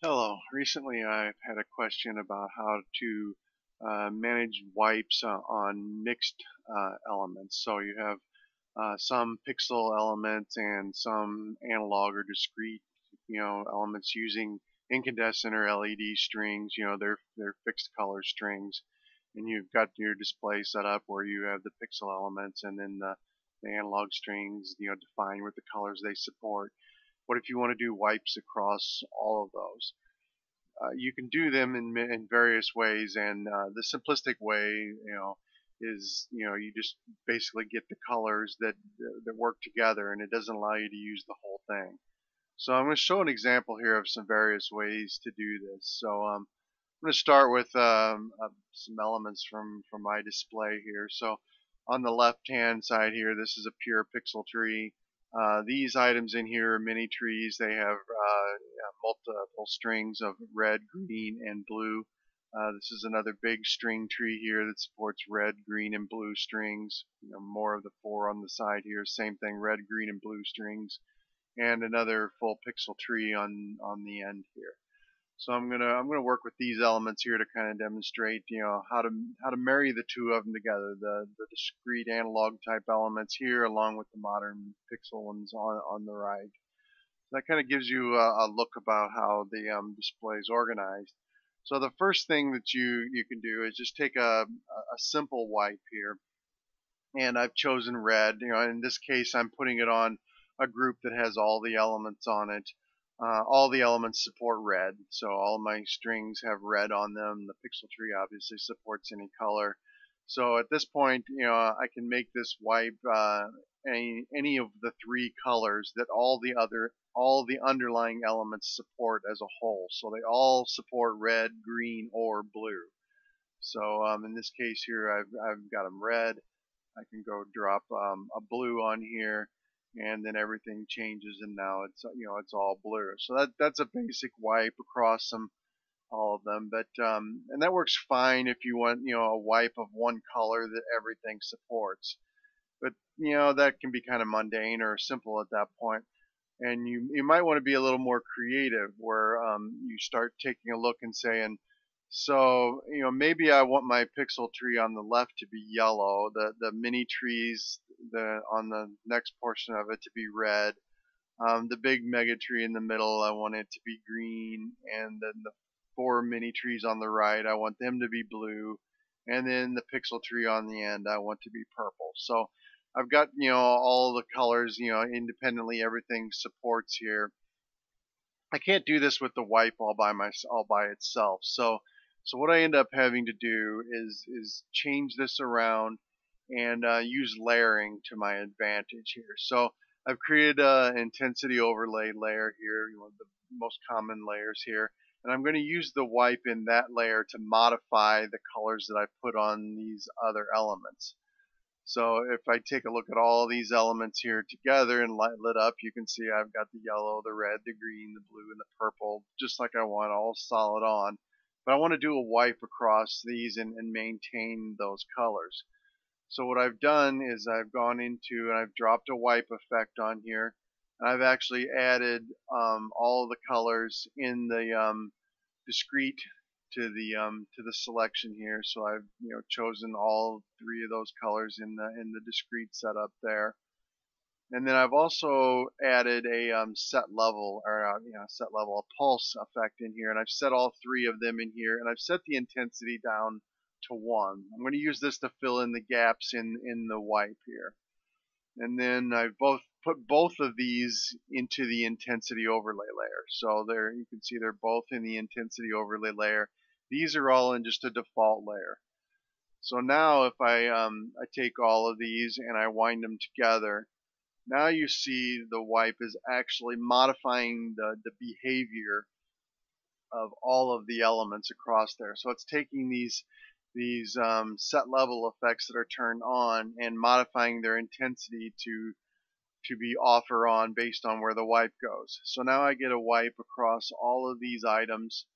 Hello. Recently I've had a question about how to uh, manage wipes uh, on mixed uh, elements. So you have uh, some pixel elements and some analog or discrete you know elements using incandescent or LED strings you know they're they're fixed color strings and you've got your display set up where you have the pixel elements and then the, the analog strings you know define what the colors they support what if you want to do wipes across all of those? Uh, you can do them in, in various ways, and uh, the simplistic way, you know, is you know you just basically get the colors that that work together, and it doesn't allow you to use the whole thing. So I'm going to show an example here of some various ways to do this. So um, I'm going to start with um, uh, some elements from from my display here. So on the left hand side here, this is a pure pixel tree. Uh, these items in here are mini trees. They have uh, multiple strings of red, green, and blue. Uh, this is another big string tree here that supports red, green, and blue strings. You know, more of the four on the side here. Same thing, red, green, and blue strings. And another full pixel tree on on the end here. So I'm gonna I'm gonna work with these elements here to kind of demonstrate you know how to how to marry the two of them together the the discrete analog type elements here along with the modern pixel ones on on the right. So that kind of gives you a, a, look about how the um, display is organized. So the first thing that you you can do is just take a a simple wipe here, and I've chosen red. You know, in this case, I'm putting it on a group that has all the elements on it. Uh, all the elements support red, so all my strings have red on them. The pixel tree obviously supports any color. So at this point, you know, I can make this wipe uh, any, any of the three colors that all the other all the underlying elements support as a whole. So they all support red, green, or blue. So um, in this case here, I've, I've got them red. I can go drop um, a blue on here and then everything changes and now it's you know it's all blue so that that's a basic wipe across them all of them. But um, and that works fine if you want you know a wipe of one color that everything supports. But you know that can be kind of mundane or simple at that point. And you you might want to be a little more creative where um, you start taking a look and saying so, you know, maybe I want my pixel tree on the left to be yellow, the, the mini trees the on the next portion of it to be red, um, the big mega tree in the middle, I want it to be green, and then the four mini trees on the right, I want them to be blue, and then the pixel tree on the end, I want to be purple. So I've got, you know, all the colors, you know, independently, everything supports here. I can't do this with the wipe all by my all by itself. So so what I end up having to do is is change this around and uh, use layering to my advantage here. So I've created an intensity overlay layer here, you know, the most common layers here, and I'm going to use the wipe in that layer to modify the colors that I put on these other elements. So if I take a look at all these elements here together and light lit up, you can see I've got the yellow, the red, the green, the blue, and the purple, just like I want, all solid on. But I want to do a wipe across these and, and maintain those colors. So what I've done is I've gone into and I've dropped a wipe effect on here. And I've actually added um, all the colors in the um, discrete to the um, to the selection here. So I've you know chosen all three of those colors in the in the discrete setup there. And then I've also added a um, set level, or uh, you know, set level, a pulse effect in here, and I've set all three of them in here, and I've set the intensity down to one. I'm going to use this to fill in the gaps in in the wipe here. And then I've both put both of these into the intensity overlay layer. So there, you can see they're both in the intensity overlay layer. These are all in just a default layer. So now if I um, I take all of these and I wind them together now you see the wipe is actually modifying the, the behavior of all of the elements across there. So it's taking these these um, set level effects that are turned on and modifying their intensity to to be off or on based on where the wipe goes. So now I get a wipe across all of these items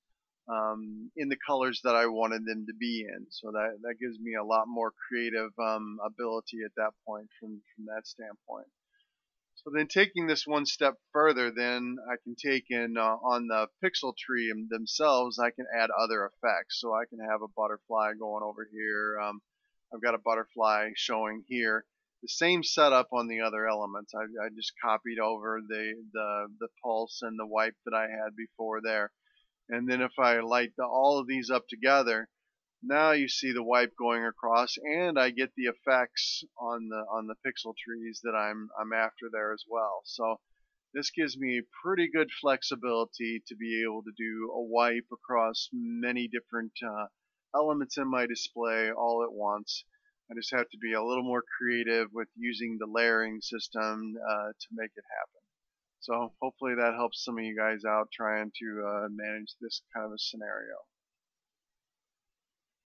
um, in the colors that I wanted them to be in. So that, that gives me a lot more creative um, ability at that point from, from that standpoint. So then taking this one step further, then I can take in uh, on the pixel tree themselves, I can add other effects. So I can have a butterfly going over here. Um, I've got a butterfly showing here. The same setup on the other elements. I, I just copied over the, the, the pulse and the wipe that I had before there. And then if I light the, all of these up together, now you see the wipe going across and I get the effects on the on the pixel trees that I'm I'm after there as well. So this gives me pretty good flexibility to be able to do a wipe across many different uh, elements in my display all at once. I just have to be a little more creative with using the layering system uh, to make it happen. So hopefully that helps some of you guys out trying to uh, manage this kind of a scenario